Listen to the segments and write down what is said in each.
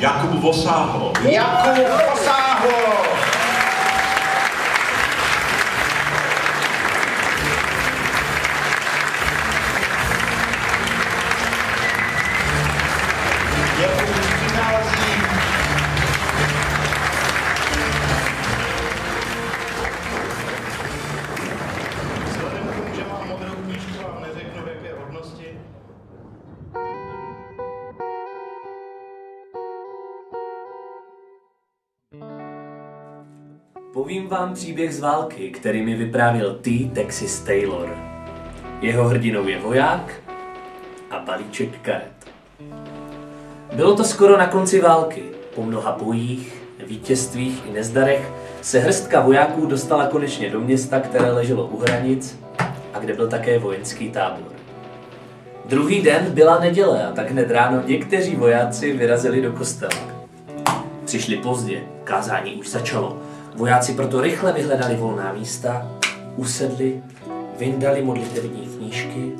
Jakub Vosáho. Jakub Vosáho. Povím vám příběh z války, který mi vyprávěl T. Texas Taylor. Jeho hrdinou je voják a balíček karet. Bylo to skoro na konci války. Po mnoha bojích, vítězstvích i nezdarech se hrstka vojáků dostala konečně do města, které leželo u hranic a kde byl také vojenský tábor. Druhý den byla neděle a tak hned ráno někteří vojáci vyrazili do kostela. Přišli pozdě, kázání už začalo. Vojáci proto rychle vyhledali volná místa, usedli, vyndali modlitevní knížky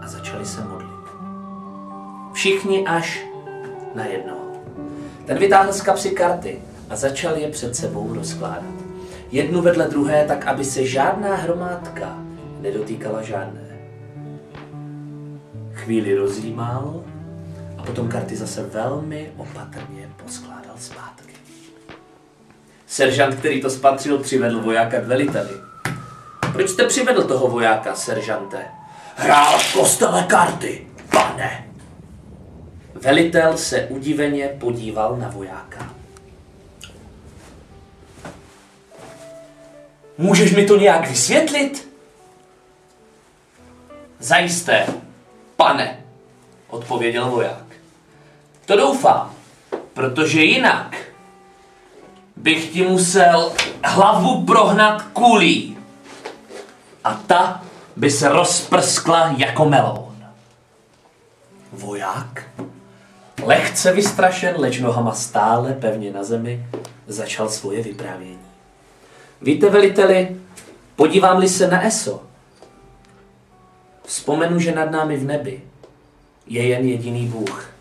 a začali se modlit. Všichni až na jednoho. Ten vytáhl z kapsy karty a začal je před sebou rozkládat. Jednu vedle druhé, tak aby se žádná hromádka nedotýkala žádné. Chvíli rozjímal a potom karty zase velmi opatrně poskládal zpátky. Seržant, který to spatřil, přivedl vojáka k veliteli. Proč jste přivedl toho vojáka, seržante? Hrál v kostele karty, pane. Velitel se udiveně podíval na vojáka. Můžeš mi to nějak vysvětlit? Zajisté, pane, odpověděl voják. To doufám, protože jinak bych ti musel hlavu prohnat kulí a ta by se rozprskla jako melón. Voják, lehce vystrašen, leč nohama stále pevně na zemi, začal svoje vyprávění. Víte, veliteli, podívám-li se na Eso, vzpomenu, že nad námi v nebi je jen jediný Bůh.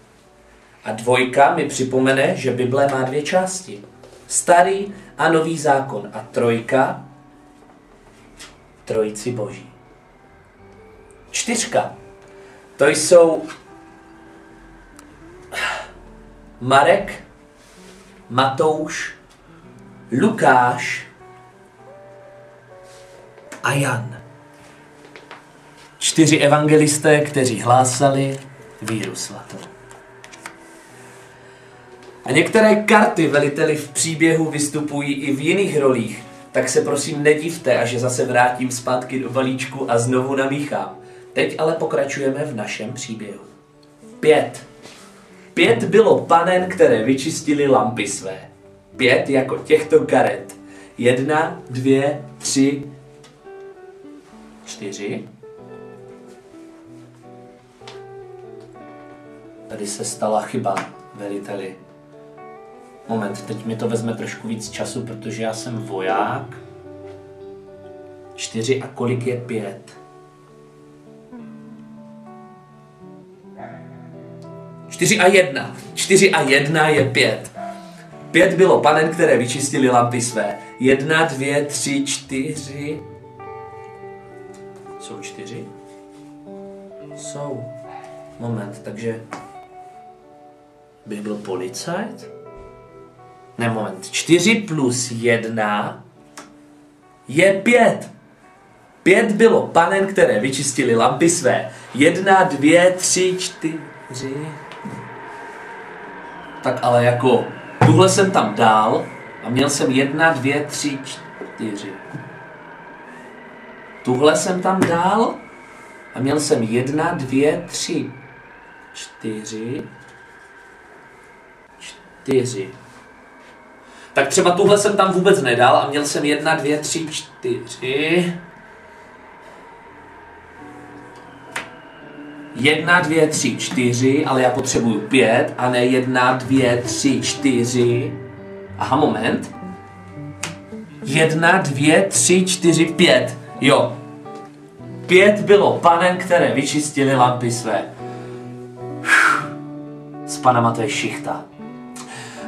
A dvojka mi připomene, že Bible má dvě části. Starý a nový zákon. A trojka, trojici boží. Čtyřka, to jsou Marek, Matouš, Lukáš a Jan. Čtyři evangelisté, kteří hlásali víru svatou. A některé karty veliteli v příběhu vystupují i v jiných rolích, tak se prosím nedivte, až zase vrátím zpátky do balíčku a znovu namíchám. Teď ale pokračujeme v našem příběhu. Pět. Pět bylo panen, které vyčistili lampy své. Pět jako těchto karet. Jedna, dvě, tři, čtyři. Tady se stala chyba, veliteli. Moment, teď mi to vezme trošku víc času, protože já jsem voják. Čtyři a kolik je pět? Čtyři a jedna. Čtyři a jedna je pět. Pět bylo panen, které vyčistili lampy své. Jedna, dvě, tři, čtyři. Jsou čtyři? Jsou. Moment, takže bych byl policajt? Ne, moment. Čtyři plus jedna je pět. Pět bylo panen, které vyčistili lampy své. Jedna, dvě, tři, čtyři. Tak ale jako, tuhle jsem tam dal a měl jsem jedna, dvě, tři, čtyři. Tuhle jsem tam dal a měl jsem jedna, dvě, tři, čtyři, čtyři. Tak třeba tuhle jsem tam vůbec nedal a měl jsem jedna, dvě, tři, čtyři. Jedna, dvě, tři, čtyři, ale já potřebuju pět a ne jedna, dvě, tři, čtyři. Aha, moment. Jedna, dvě, tři, čtyři, pět. Jo. pět bylo panen, které vyčistili lampy své. S panama to je šichta.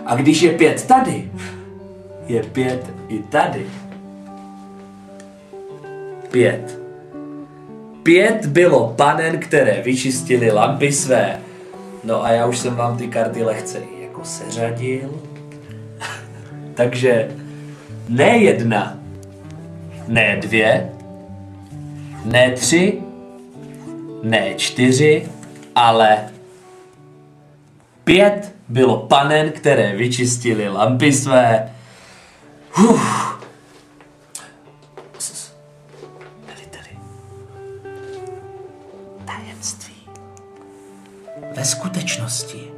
A když je pět tady, je pět i tady. Pět. Pět bylo panen, které vyčistili lampy své. No a já už jsem vám ty karty lehce jako seřadil. Takže ne jedna, ne dvě, ne tři, ne čtyři, ale pět bylo panen, které vyčistili lampy své. Uf. Ve skutečnosti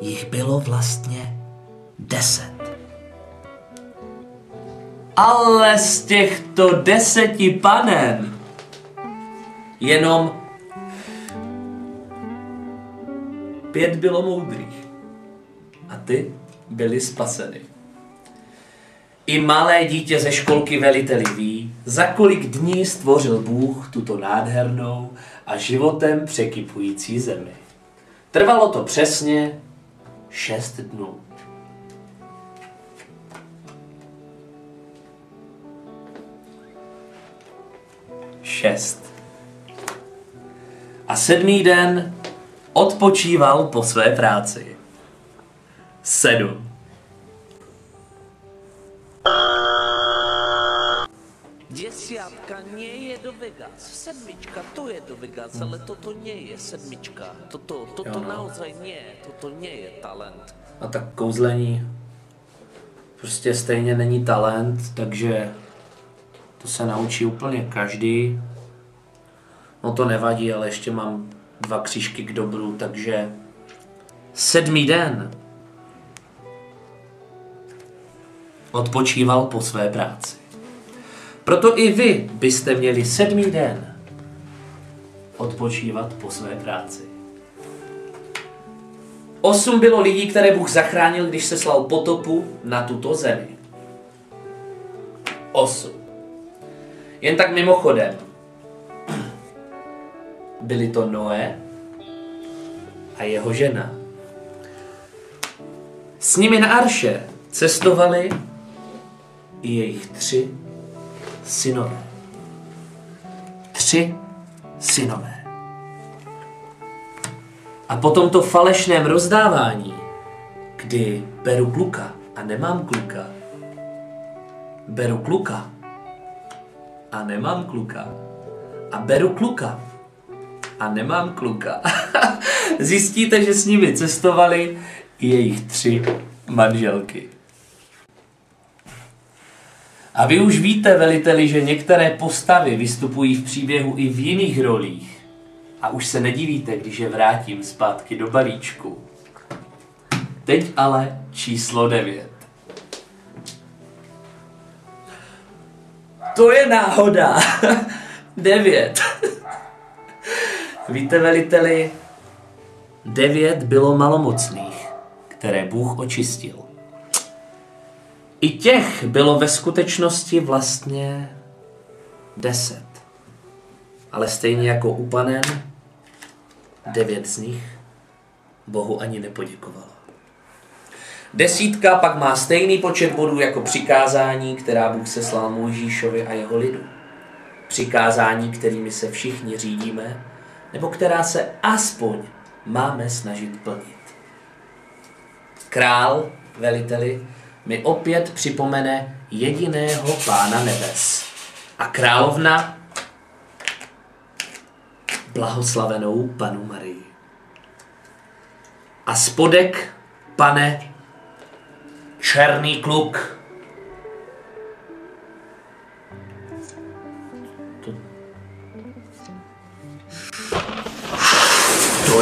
jich bylo vlastně deset. Ale z těchto deseti panen jenom pět bylo moudrých a ty byly spaseny. I malé dítě ze školky veliteli ví, za kolik dní stvořil Bůh tuto nádhernou a životem překypující zemi. Trvalo to přesně šest dnů. Šest. A sedmý den odpočíval po své práci. Sedm. Desiatka nie je do Vegas, sedmička to je do Vegas, ale toto nie je sedmička. Toto, toto Jo, no. naozaj nie, toto nie je talent. A tak kouzlení prostě stejně není talent, takže to se naučí úplně každý. No to nevadí, ale ještě mám dva křížky k dobru, takže sedmý den odpočíval po své práci. Proto i vy byste měli sedmý den odpočívat po své práci. Osm bylo lidí, které Bůh zachránil, když se slal potopu na tuto zemi. Osm. Jen tak mimochodem. Byli to Noé a jeho žena. S nimi na Arše cestovali i jejich tři synové. Tři synové. A po tomto falešném rozdávání, kdy beru kluka a nemám kluka, beru kluka a nemám kluka a beru kluka a nemám kluka, zjistíte, že s nimi cestovali i jejich tři manželky. A vy už víte, veliteli, že některé postavy vystupují v příběhu i v jiných rolích. A už se nedivíte, když je vrátím zpátky do balíčku. Teď ale číslo 9. To je náhoda. 9. Víte, veliteli, devět bylo malomocných, které Bůh očistil. I těch bylo ve skutečnosti vlastně deset. Ale stejně jako u panen, devět z nich Bohu ani nepoděkovalo. Desítka pak má stejný počet bodů jako přikázání, která Bůh seslal Mojžíšovi a jeho lidu. Přikázání, kterými se všichni řídíme, nebo která se aspoň máme snažit plnit. Král, veliteli, mi opět připomene jediného pána nebes. A královna blahoslavenou panu Marii. A spodek, pane, černý kluk.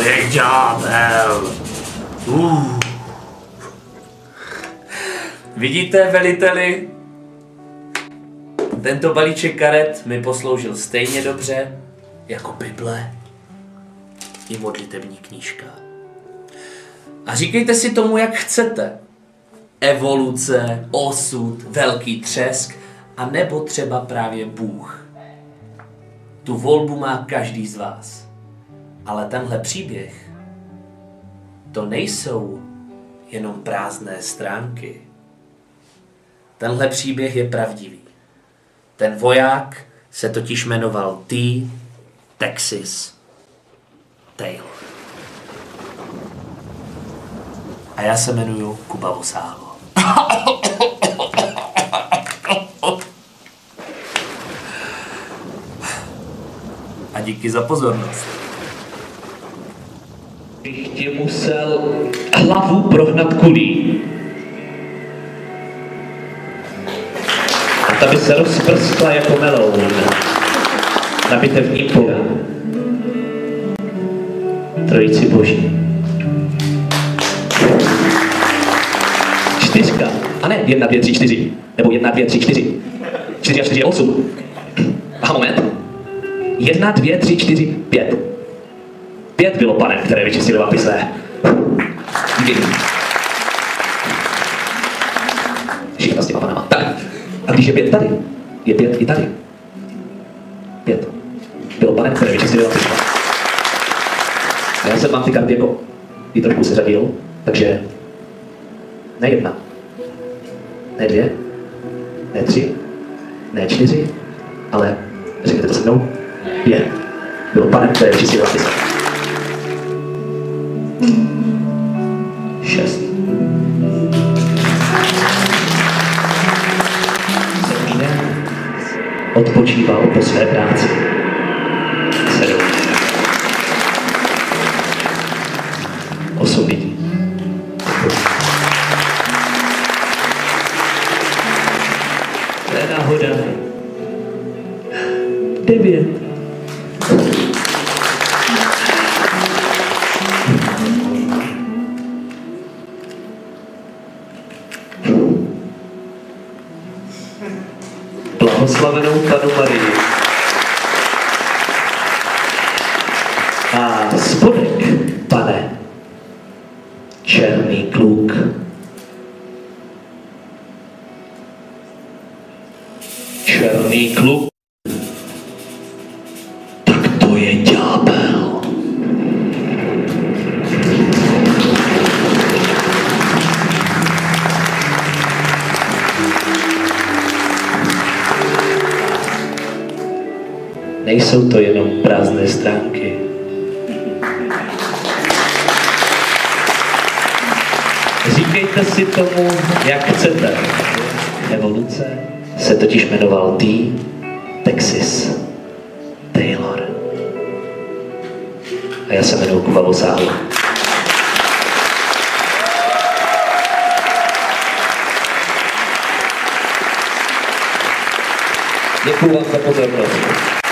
Je ďábel. Vidíte, veliteli? Tento balíček karet mi posloužil stejně dobře jako Bible i modlitební knížka. A říkejte si tomu, jak chcete. Evoluce, osud, velký třesk, a nebo třeba právě Bůh. Tu volbu má každý z vás. Ale tenhle příběh, to nejsou jenom prázdné stránky. Tenhle příběh je pravdivý. Ten voják se totiž jmenoval T. Texas Taylor. A já se jmenuju Kuba Vosálo. A díky za pozornost. Bych ti musel hlavu prohnat kulí. A ta by se rozprskla jako meloun na bitevním pole. Trojici boží. Čtyřka. A ne jedna, dvě, tři, čtyři. Nebo jedna, dvě, tři, čtyři. Čtyři a čtyři je osm. Aha, moment. Jedna, dvě, tři, čtyři, pět. Pět bylo panem, které vyčistili mapy své. Díky. Všichni s těma panama. Tak. A když je pět tady, je pět i tady. Pět. Bylo panem, které vyčistili mapy své. A já jsem vám ty karty jako i trošku seřadil, takže ne jedna, ne dvě, ne tři, ne čtyři, ale řekněte to se mnou, pět. Bylo panem, které vyčistili mapy své. Šest. Odpočíval po své práci. Černý kluk. Tak to je ďábel. Nejsou to jenom prázdné stránky. Říkejte si tomu, jak chcete. Evoluce se totiž jmenoval T. Texas Taylor. A já se jmenuji Kuba Vosálo. Děkuji vám za pozornost.